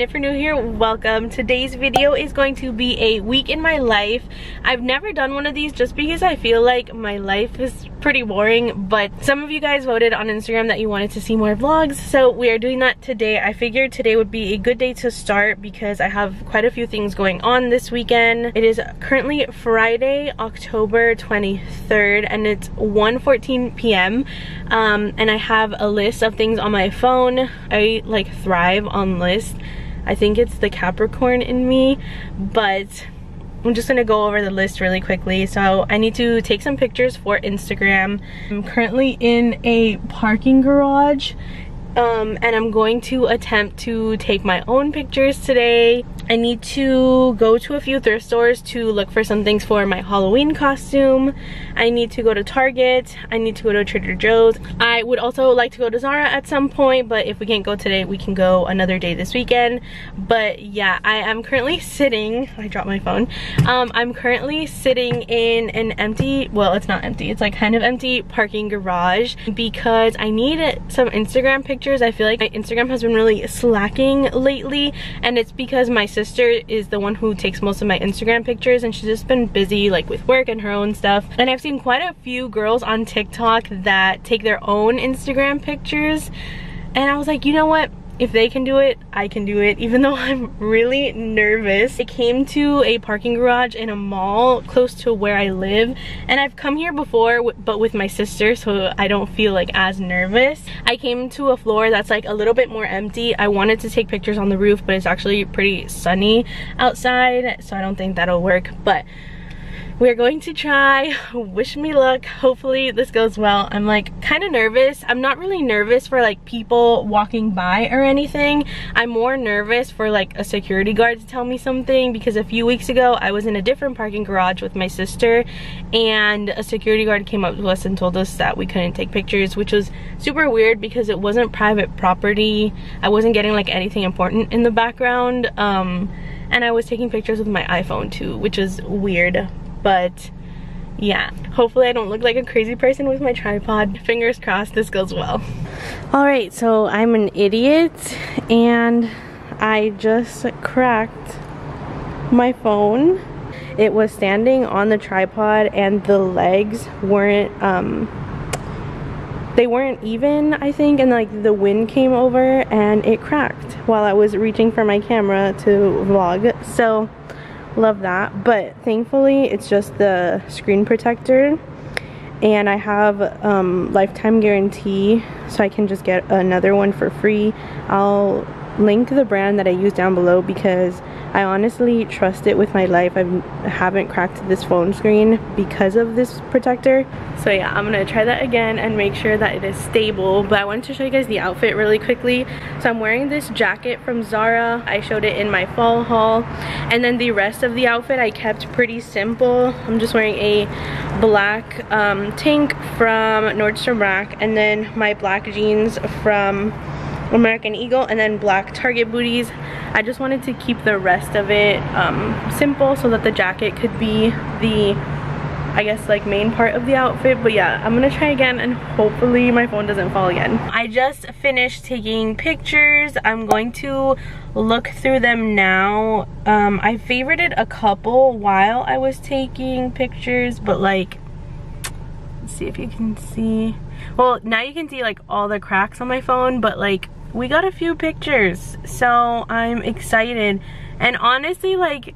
if you're new here welcome. Today's video is going to be a week in my life. I've never done one of these just because i feel like my life is pretty boring but some of you guys voted on instagram that you wanted to see more vlogs so we are doing that today. I figured today would be a good day to start because i have quite a few things going on this weekend. It is currently friday october 23rd and it's 1:14 p.m um, and i have a list of things on my phone. I like thrive on lists. I think it's the Capricorn in me, but I'm just gonna go over the list really quickly. So I need to take some pictures for Instagram. I'm currently in a parking garage um, and I'm going to attempt to take my own pictures today. I need to go to a few thrift stores to look for some things for my Halloween costume. I need to go to Target. I need to go to Trader Joe's. I would also like to go to Zara at some point, but if we can't go today, we can go another day this weekend. But yeah, I am currently sitting, I dropped my phone. Um, I'm currently sitting in an empty, well, it's not empty, it's like kind of empty parking garage because I need some Instagram pictures. I feel like my Instagram has been really slacking lately and it's because my sister is the one who takes most of my Instagram pictures and she's just been busy like with work and her own stuff. And I've seen quite a few girls on TikTok that take their own Instagram pictures. And I was like, you know what? If they can do it, I can do it, even though I'm really nervous. I came to a parking garage in a mall close to where I live, and I've come here before, but with my sister, so I don't feel like as nervous. I came to a floor that's like a little bit more empty. I wanted to take pictures on the roof, but it's actually pretty sunny outside, so I don't think that'll work, but we're going to try. Wish me luck. Hopefully this goes well. I'm like kind of nervous. I'm not really nervous for like people walking by or anything. I'm more nervous for like a security guard to tell me something because a few weeks ago i was in a different parking garage with my sister and a security guard came up to us and told us that we couldn't take pictures which was super weird because it wasn't private property. I wasn't getting like anything important in the background um and I was taking pictures with my iPhone too, which is weird but yeah. Hopefully i don't look like a crazy person with my tripod. Fingers crossed this goes well. All right so i'm an idiot and i just cracked my phone. It was standing on the tripod and the legs weren't um they weren't even i think and like the wind came over and it cracked while i was reaching for my camera to vlog. So love that. But thankfully it's just the screen protector. And I have um, lifetime guarantee so I can just get another one for free. I'll link the brand that I use down below because I honestly trust it with my life. I haven't cracked this phone screen because of this protector. So yeah, I'm gonna try that again and make sure that it is stable. But I wanted to show you guys the outfit really quickly. So I'm wearing this jacket from Zara. I showed it in my fall haul. And then the rest of the outfit I kept pretty simple. I'm just wearing a black um, tank from Nordstrom Rack and then my black jeans from American Eagle and then black Target booties. I just wanted to keep the rest of it um, simple so that the jacket could be the I guess like main part of the outfit. But yeah I'm gonna try again and hopefully my phone doesn't fall again. I just finished taking pictures. I'm going to look through them now. Um, I favorited a couple while I was taking pictures but like let's see if you can see. Well now you can see like all the cracks on my phone but like we got a few pictures so I'm excited. And honestly like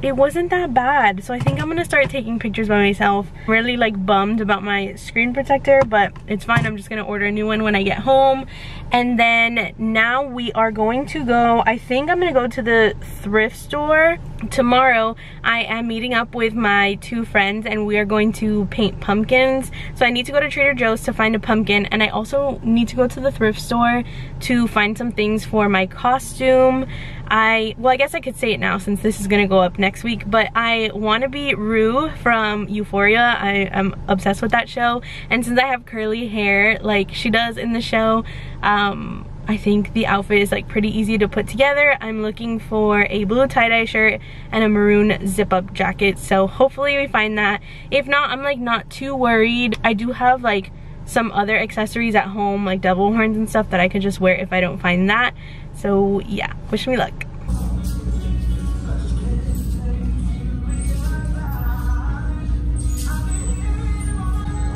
it wasn't that bad. So I think I'm gonna start taking pictures by myself. Really like bummed about my screen protector but it's fine. I'm just gonna order a new one when I get home. And then now we are going to go I think I'm gonna go to the thrift store tomorrow I am meeting up with my two friends and we are going to paint pumpkins so I need to go to Trader Joe's to find a pumpkin and I also need to go to the thrift store to find some things for my costume I, well I guess I could say it now since this is gonna go up next week, but I wanna be Rue from Euphoria. I am obsessed with that show. And since I have curly hair like she does in the show, um, I think the outfit is like pretty easy to put together. I'm looking for a blue tie-dye shirt and a maroon zip-up jacket. So hopefully we find that. If not, I'm like not too worried. I do have like some other accessories at home like devil horns and stuff that I could just wear if I don't find that. So yeah, wish me luck.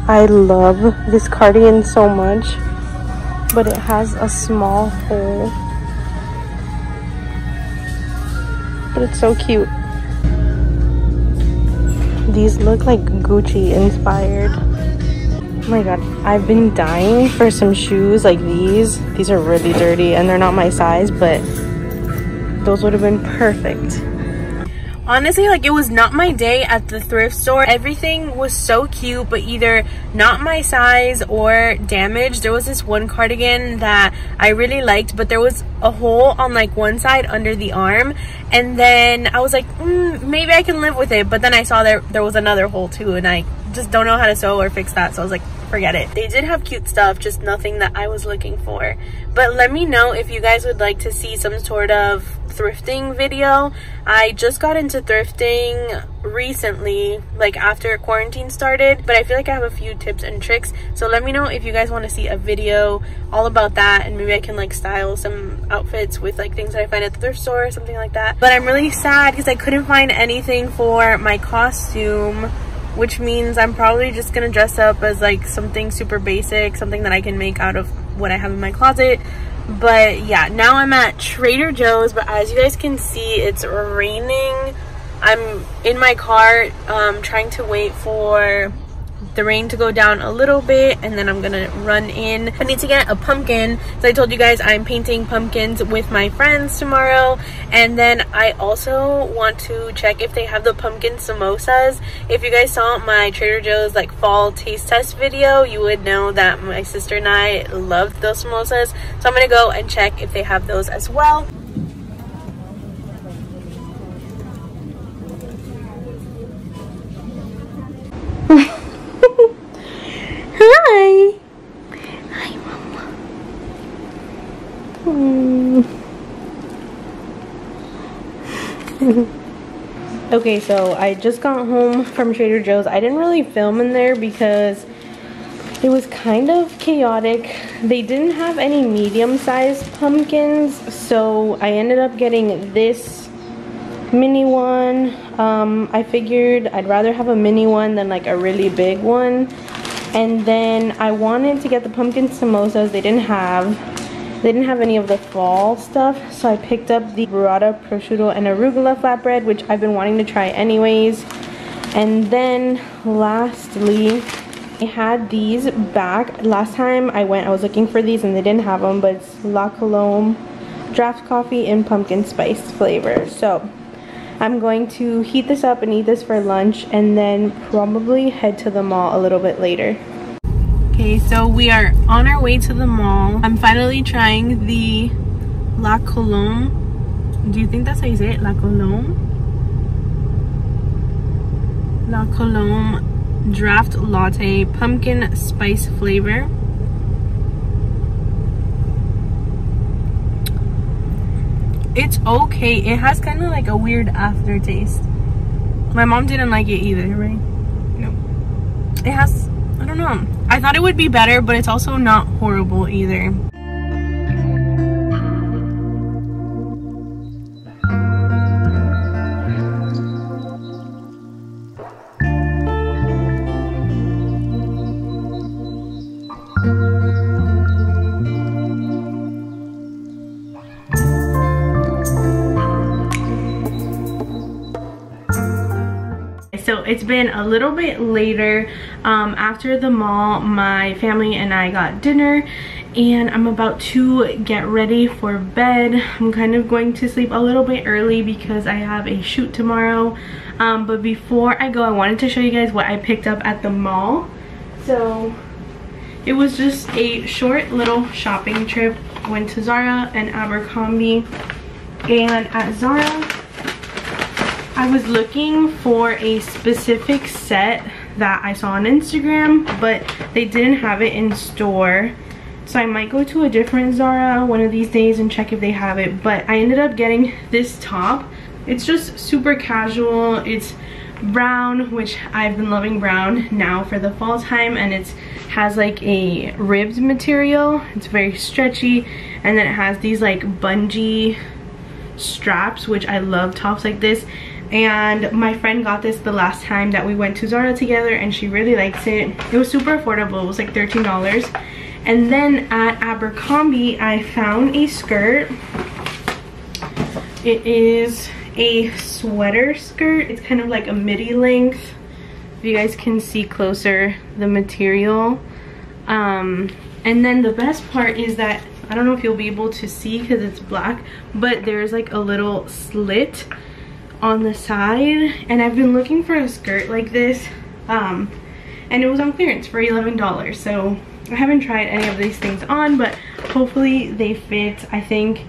I love this cardigan so much, but it has a small hole. But it's so cute. These look like Gucci inspired. Oh my god, I've been dying for some shoes like these. These are really dirty and they're not my size, but those would have been perfect honestly like it was not my day at the thrift store. Everything was so cute but either not my size or damaged. There was this one cardigan that i really liked but there was a hole on like one side under the arm. And then i was like mm, maybe i can live with it. But then i saw there there was another hole too and i just don't know how to sew or fix that. So i was like forget it they did have cute stuff just nothing that i was looking for but let me know if you guys would like to see some sort of thrifting video. I just got into thrifting recently, like after quarantine started, but I feel like I have a few tips and tricks. So let me know if you guys want to see a video all about that and maybe I can like style some outfits with like things that I find at the thrift store or something like that. But I'm really sad because I couldn't find anything for my costume which means I'm probably just gonna dress up as like something super basic, something that I can make out of what I have in my closet. But yeah now i'm at trader joe's but as you guys can see it's raining. I'm in my car um, trying to wait for the rain to go down a little bit and then I'm gonna run in. I need to get a pumpkin. So I told you guys I'm painting pumpkins with my friends tomorrow. And then I also want to check if they have the pumpkin samosas. If you guys saw my Trader Joe's like fall taste test video, you would know that my sister and I loved those samosas. So I'm gonna go and check if they have those as well. Hi. Hi, Mama. Okay, so I just got home from Trader Joe's. I didn't really film in there because it was kind of chaotic. They didn't have any medium-sized pumpkins, so I ended up getting this mini one. Um, I figured I'd rather have a mini one than like a really big one and then I wanted to get the pumpkin samosas they didn't have they didn't have any of the fall stuff so I picked up the burrata prosciutto and arugula flatbread which I've been wanting to try anyways. And then lastly I had these back. Last time I went I was looking for these and they didn't have them but it's La Colombe draft coffee in pumpkin spice flavor. So I'm going to heat this up and eat this for lunch and then probably head to the mall a little bit later. Okay, so we are on our way to the mall. I'm finally trying the La Colombe. Do you think that's how you say it? La Colombe? La Colombe draft latte pumpkin spice flavor. it's okay. It has kind of like a weird aftertaste. My mom didn't like it either, right? No. It has, I don't know. I thought it would be better, but it's also not horrible either. It's been a little bit later um, after the mall my family and I got dinner and I'm about to get ready for bed. I'm kind of going to sleep a little bit early because I have a shoot tomorrow. Um, but before I go I wanted to show you guys what I picked up at the mall. So it was just a short little shopping trip. Went to Zara and Abercrombie and at Zara I was looking for a specific set that I saw on Instagram, but they didn't have it in store. So I might go to a different Zara one of these days and check if they have it. But I ended up getting this top. It's just super casual. It's brown, which I've been loving brown now for the fall time and it has like a ribbed material. It's very stretchy and then it has these like bungee straps, which I love tops like this. And my friend got this the last time that we went to Zara together and she really likes it. It was super affordable, it was like $13. And then at Abercrombie, I found a skirt. It is a sweater skirt. It's kind of like a midi length. If you guys can see closer the material. Um, and then the best part is that, I don't know if you'll be able to see because it's black, but there's like a little slit on the side. And I've been looking for a skirt like this. Um, and it was on clearance for $11. So I haven't tried any of these things on, but hopefully they fit. I think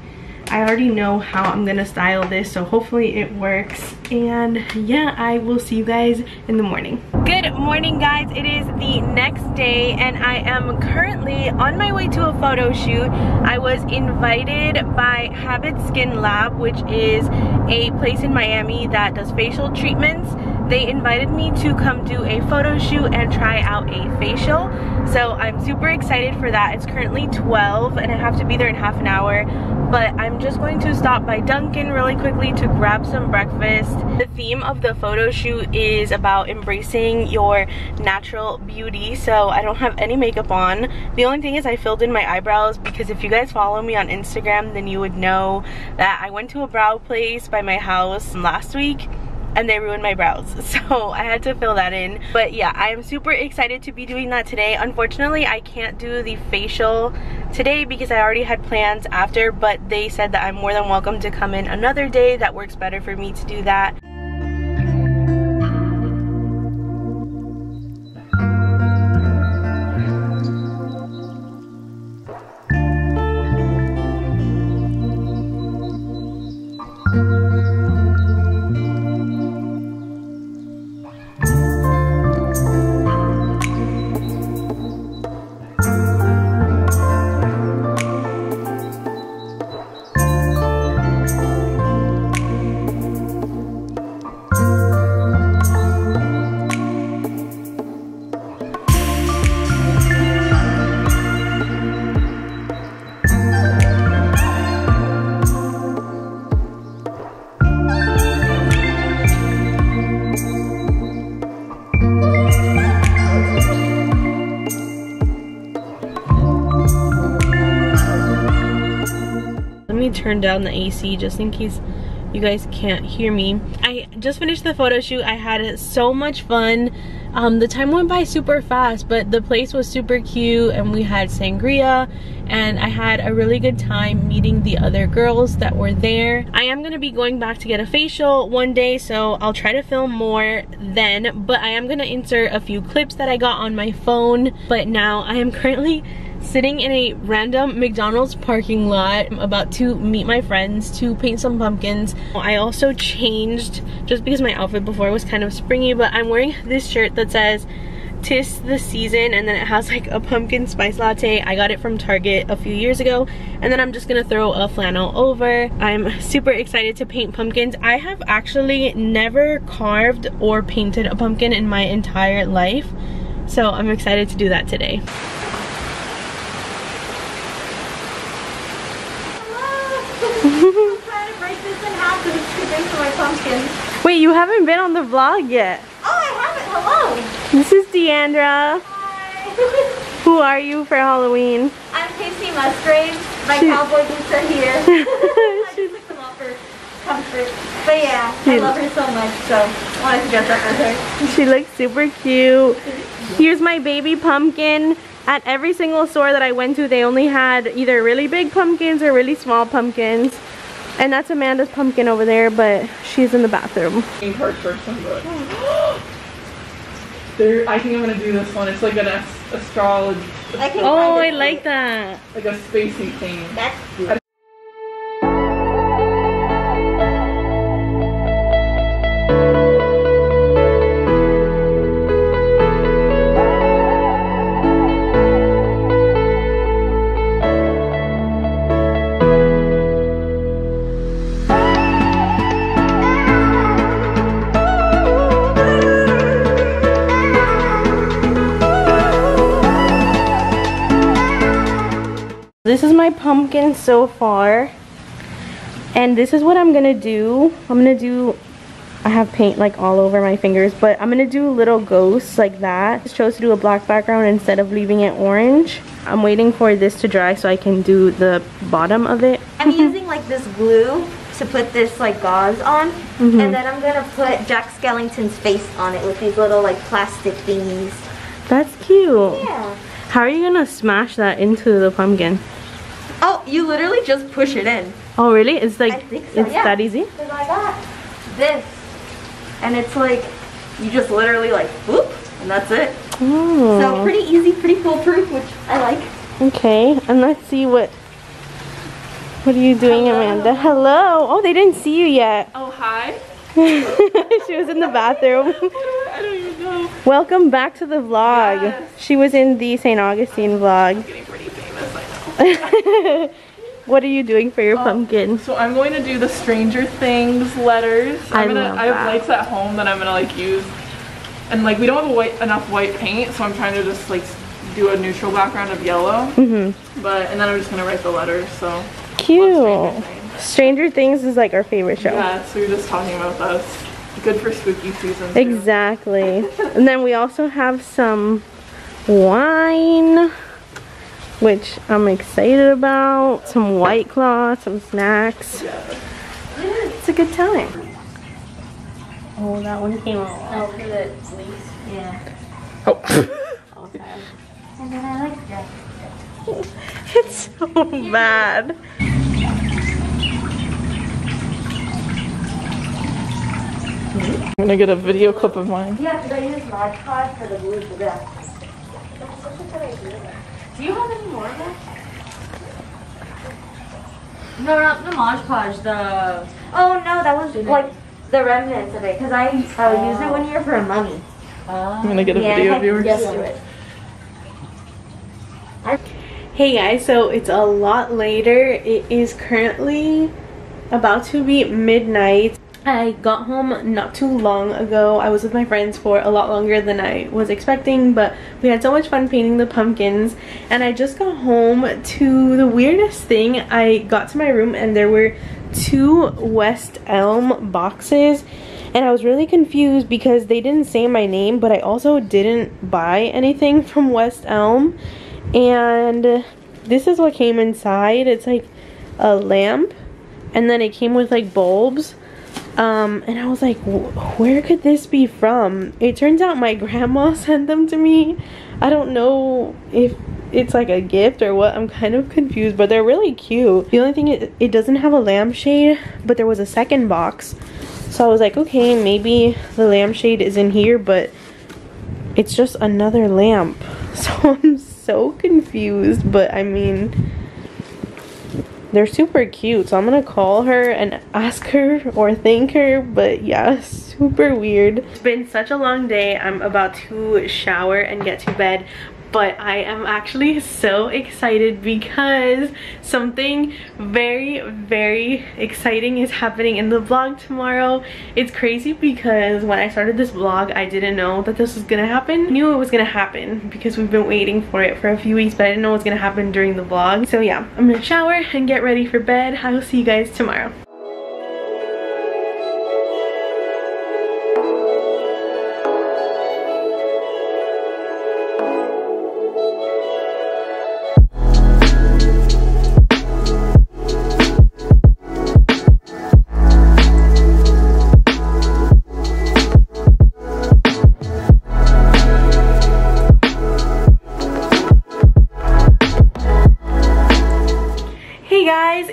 I already know how I'm gonna style this so hopefully it works and yeah I will see you guys in the morning. Good morning guys it is the next day and I am currently on my way to a photo shoot. I was invited by Habit Skin Lab which is a place in Miami that does facial treatments they invited me to come do a photo shoot and try out a facial. So I'm super excited for that. It's currently 12 and I have to be there in half an hour. But I'm just going to stop by Dunkin' really quickly to grab some breakfast. The theme of the photo shoot is about embracing your natural beauty. So I don't have any makeup on. The only thing is I filled in my eyebrows because if you guys follow me on Instagram then you would know that I went to a brow place by my house last week and they ruined my brows. So I had to fill that in. But yeah I am super excited to be doing that today. Unfortunately I can't do the facial today because I already had plans after but they said that I'm more than welcome to come in another day that works better for me to do that turn down the AC just in case you guys can't hear me. I just finished the photo shoot. I had so much fun. Um, the time went by super fast, but the place was super cute and we had sangria and I had a really good time meeting the other girls that were there. I am gonna be going back to get a facial one day, so I'll try to film more then, but I am gonna insert a few clips that I got on my phone. But now I am currently sitting in a random McDonald's parking lot I'm about to meet my friends to paint some pumpkins. I also changed just because my outfit before was kind of springy but I'm wearing this shirt that says tis the season and then it has like a pumpkin spice latte. I got it from target a few years ago and then i'm just gonna throw a flannel over. I'm super excited to paint pumpkins. I have actually never carved or painted a pumpkin in my entire life so i'm excited to do that today Wait, you haven't been on the vlog yet. Oh, I haven't. Hello. This is Deandra. Hi. Who are you for Halloween? I'm Kacey Musgrave. My she... cowboy boots are here. I just took them off for comfort. But yeah, I love her so much, so I wanted to dress up with her. She looks super cute. Here's my baby pumpkin. At every single store that I went to, they only had either really big pumpkins or really small pumpkins. And that's Amanda's pumpkin over there, but she's in the bathroom. There, I think I'm gonna do this one. It's like an astrology. oh, I like that. Like a spacey thing. That's pumpkin so far. And this is what I'm gonna do. I'm gonna do, I have paint like all over my fingers, but I'm gonna do little ghosts like that. Just chose to do a black background instead of leaving it orange. I'm waiting for this to dry so I can do the bottom of it. I'm using like this glue to put this like gauze on. Mhm. And then I'm gonna put Jack Skellington's face on it with these little like plastic thingies. That's cute. Yeah. How are you gonna smash that into the pumpkin? You literally just push it in. Oh really? It's like, so, it's yeah. that easy? Because I got this. And it's like, you just literally like, whoop, and that's it. Oh. So pretty easy, pretty foolproof, which I like. Okay, and let's see what. What are you doing, Hello. Amanda? Hello. Oh, they didn't see you yet. Oh, hi. she was in the bathroom. I don't even know. Welcome back to the vlog. Yes. She was in the St. Augustine vlog. Getting pretty famous, I know. what are you doing for your Oh. pumpkin? So I'm going to do the Stranger Things letters. I I'm gonna, love I have lights at home that I'm gonna like use, and like we don't have white, enough white paint, so I'm trying to just like do a neutral background of yellow. Mm-hmm. But and then I'm just gonna write the letters. So Cute. Stranger Things. Stranger Things is like our favorite show. yeah, so we were just talking about that. Good for spooky season. too. Exactly. and then we also have some wine, which I'm excited about. Some White Claw, some snacks. It's a good time. Oh, that one came out. Oh, for the leaves. Yeah. Oh. And then I like that. It's so bad. I'm gonna get a video clip of mine. Yeah, because I use Mod Podge for the blue for that. Do you have any more of that? No, not the Mod Podge, the... Oh, no, that was like the remnants of it, because I uh, used it one year for a mummy. I'm gonna get a Yeah, video I of yours. Yes, do it. Hey guys, so it's a lot later. It is currently about to be midnight. I got home not too long ago. I was with my friends for a lot longer than I was expecting, but we had so much fun painting the pumpkins. And I just got home to the weirdest thing. I got to my room and there were two West Elm boxes. And I was really confused because they didn't say my name, but I also didn't buy anything from West Elm and this is what came inside it's like a lamp and then it came with like bulbs um and i was like where could this be from? It turns out my grandma sent them to me. I don't know if it's like a gift or what. I'm kind of confused but they're really cute. The only thing it, it doesn't have a lampshade but there was a second box. So i was like okay maybe the lampshade is in here but it's just another lamp. So I'm so confused, but I mean, they're super cute. So I'm gonna call her and ask her or thank her, but yeah, super weird. It's been such a long day. I'm about to shower and get to bed. But I am actually so excited because something very, very exciting is happening in the vlog tomorrow. It's crazy because when I started this vlog, I didn't know that this was gonna happen. I knew it was gonna happen because we've been waiting for it for a few weeks, but I didn't know it was gonna happen during the vlog. So yeah, I'm gonna shower and get ready for bed. I will see you guys tomorrow.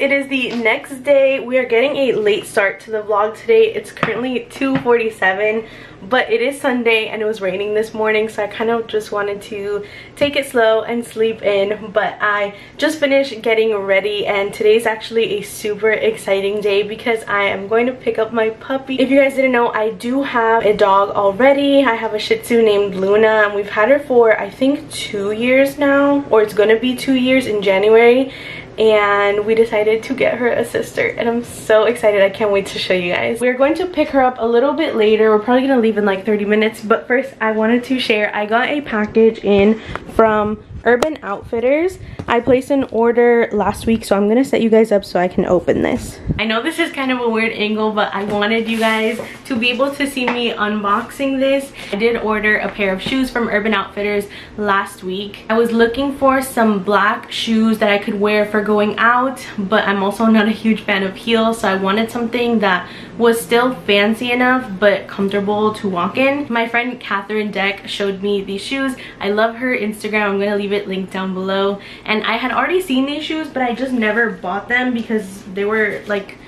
It is the next day. We are getting a late start to the vlog today. It's currently 2.47, but it is Sunday and it was raining this morning, so I kind of just wanted to take it slow and sleep in. But I just finished getting ready and today is actually a super exciting day because I am going to pick up my puppy. If you guys didn't know, I do have a dog already. I have a Shih Tzu named Luna and we've had her for I think two years now, or it's gonna be two years in January and we decided to get her a sister and I'm so excited I can't wait to show you guys. We're going to pick her up a little bit later. We're probably gonna leave in like 30 minutes but first I wanted to share I got a package in from Urban Outfitters. I placed an order last week, so I'm gonna set you guys up so I can open this. I know this is kind of a weird angle, but I wanted you guys to be able to see me unboxing this. I did order a pair of shoes from Urban Outfitters last week. I was looking for some black shoes that I could wear for going out, but I'm also not a huge fan of heels, so I wanted something that was still fancy enough but comfortable to walk in. My friend Catherine Deck showed me these shoes. I love her Instagram. I'm gonna leave it linked down below. And I had already seen these shoes, but I just never bought them because they were like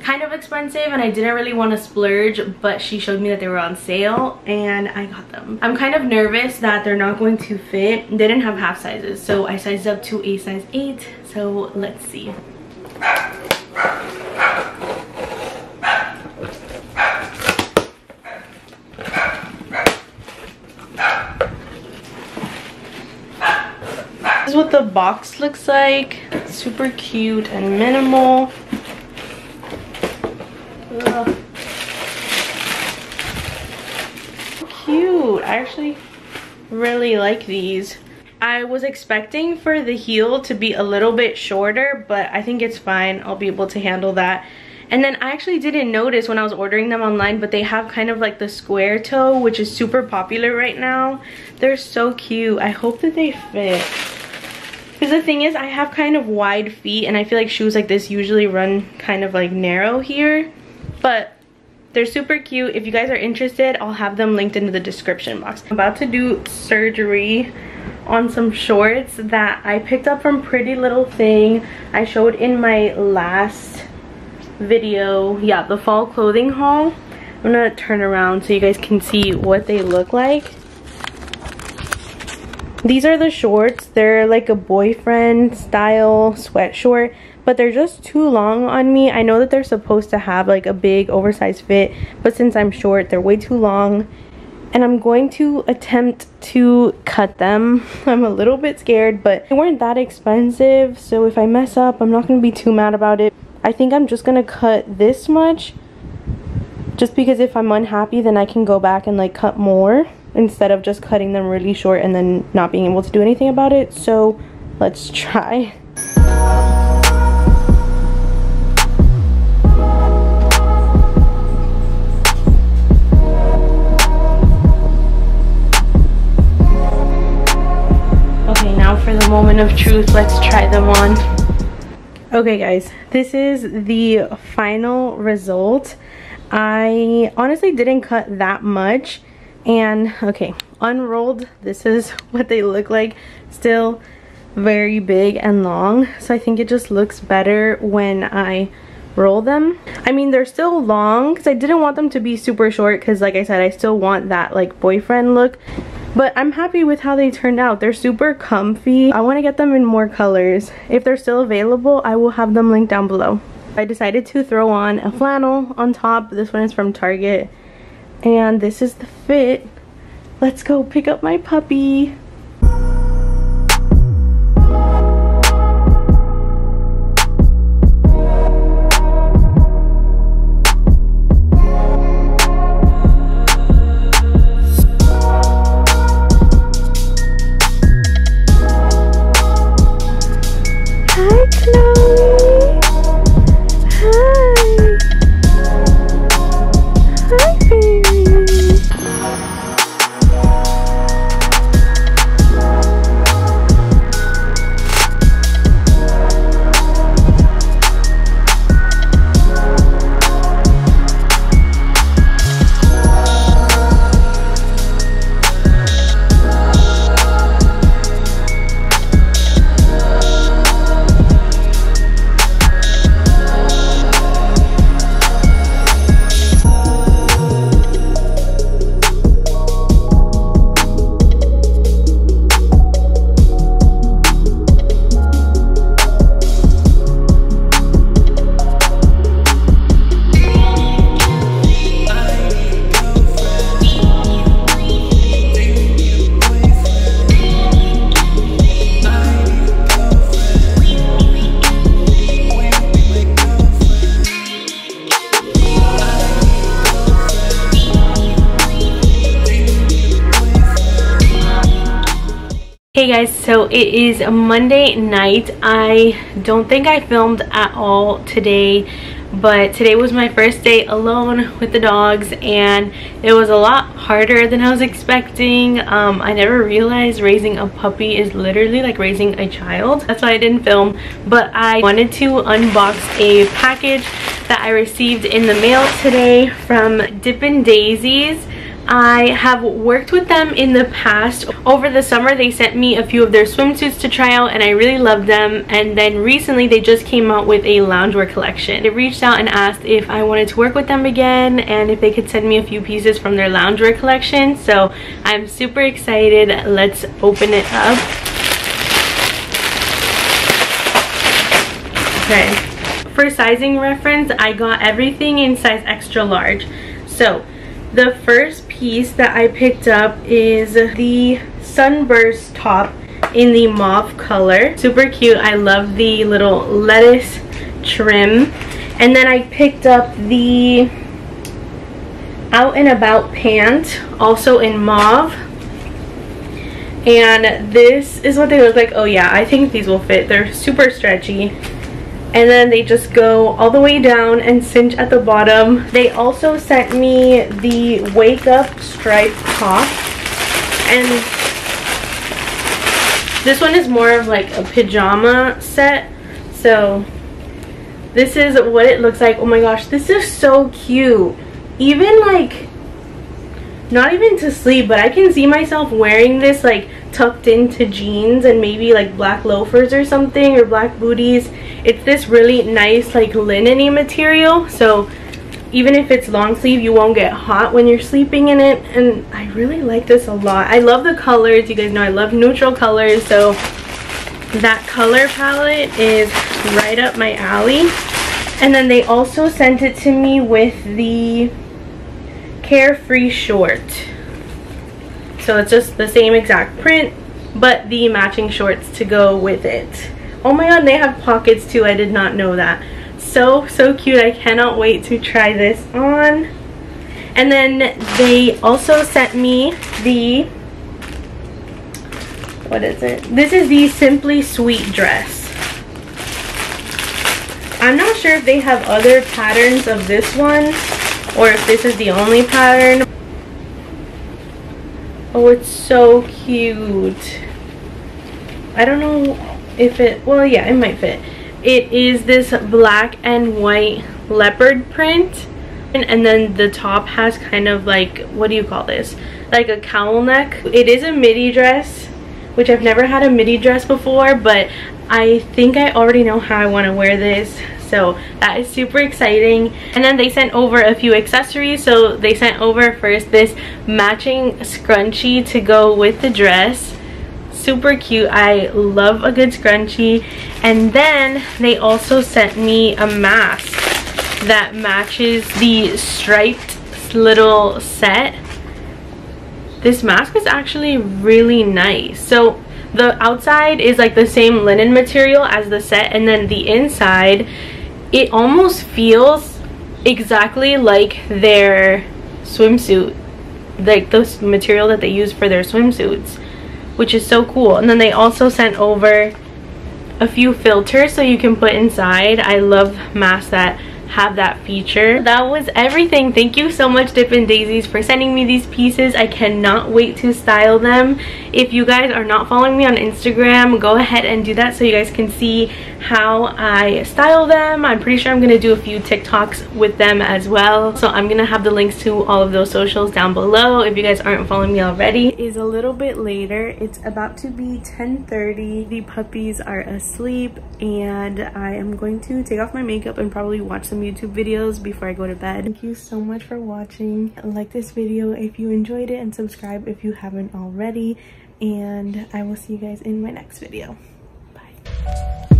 kind of expensive and I didn't really want to splurge but she showed me that they were on sale and I got them. I'm kind of nervous that they're not going to fit. They didn't have half sizes so I sized up to a size 8 so let's see. This is what the box looks like. Super cute and minimal. Ugh. Cute. I actually really like these. I was expecting for the heel to be a little bit shorter, but I think it's fine. I'll be able to handle that. And then I actually didn't notice when I was ordering them online, but they have kind of like the square toe, which is super popular right now. They're so cute. I hope that they fit. Because the thing is, I have kind of wide feet and I feel like shoes like this usually run kind of like narrow here. But they're super cute. If you guys are interested, I'll have them linked into the description box. I'm about to do surgery on some shorts that I picked up from Pretty Little Thing. I showed in my last video. Yeah, the fall clothing haul. I'm gonna turn around so you guys can see what they look like. These are the shorts. They're like a boyfriend style sweat short, but they're just too long on me. I know that they're supposed to have like a big oversized fit, but since I'm short, they're way too long. And I'm going to attempt to cut them. I'm a little bit scared, but they weren't that expensive. So if I mess up, I'm not going to be too mad about it. I think I'm just going to cut this much. Just because if I'm unhappy, then I can go back and like cut more instead of just cutting them really short and then not being able to do anything about it. So let's try. Okay, now for the moment of truth, let's try them on. Okay guys, this is the final result. I honestly didn't cut that much and okay unrolled this is what they look like. Still very big and long so I think it just looks better when I roll them. I mean they're still long because I didn't want them to be super short because like I said I still want that like boyfriend look. But I'm happy with how they turned out. They're super comfy. I want to get them in more colors. If they're still available I will have them linked down below. I decided to throw on a flannel on top. This one is from Target and this is the fit. Let's go pick up my puppy. Hey guys, so it is Monday night. I don't think I filmed at all today, but today was my first day alone with the dogs and it was a lot harder than I was expecting. Um, I never realized raising a puppy is literally like raising a child. That's why I didn't film, but I wanted to unbox a package that I received in the mail today from Dippin' Daisies. I have worked with them in the past. Over the summer, they sent me a few of their swimsuits to try out and I really loved them. And then recently, they just came out with a loungewear collection. They reached out and asked if I wanted to work with them again and if they could send me a few pieces from their loungewear collection. So I'm super excited. Let's open it up. Okay. For sizing reference, I got everything in size extra large. So the first piece that I picked up is the Sunburst top in the mauve color. Super cute. I love the little lettuce trim. And then I picked up the Out and About pant, also in mauve. And this is what they look like. Oh yeah, I think these will fit. They're super stretchy and then they just go all the way down and cinch at the bottom. They also sent me the Wake Up Stripe top. And this one is more of like a pajama set. So this is what it looks like. Oh my gosh this is so cute. Even like not even to sleep but I can see myself wearing this like tucked into jeans and maybe like black loafers or something or black booties. It's this really nice like linen material so even if it's long sleeve you won't get hot when you're sleeping in it and I really like this a lot. I love the colors you guys know I love neutral colors so that color palette is right up my alley. And then they also sent it to me with the carefree short. So it's just the same exact print but the matching shorts to go with it. Oh my god they have pockets too. I did not know that. So so cute. I cannot wait to try this on. And then they also sent me the what is it? This is the simply sweet dress. I'm not sure if they have other patterns of this one or if this is the only pattern. Oh, it's so cute. I don't know if it, well, yeah, it might fit. It is this black and white leopard print. And, and then the top has kind of like, what do you call this? Like a cowl neck. It is a midi dress, which I've never had a midi dress before, but I think I already know how I want to wear this so that is super exciting. And then they sent over a few accessories. So they sent over first this matching scrunchie to go with the dress. Super cute. I love a good scrunchie. And then they also sent me a mask that matches the striped little set. This mask is actually really nice. So the outside is like the same linen material as the set. And then the inside it almost feels exactly like their swimsuit like the material that they use for their swimsuits which is so cool. And then they also sent over a few filters so you can put inside. I love masks that have that feature. That was everything. Thank you so much Dippin' Daisies for sending me these pieces. I cannot wait to style them. If you guys are not following me on Instagram, go ahead and do that so you guys can see how I style them. I'm pretty sure I'm going to do a few TikToks with them as well. So I'm going to have the links to all of those socials down below if you guys aren't following me already. It is a little bit later. It's about to be 10.30. The puppies are asleep and I am going to take off my makeup and probably watch some some YouTube videos before I go to bed. Thank you so much for watching. Like this video if you enjoyed it and subscribe if you haven't already. And I will see you guys in my next video. Bye.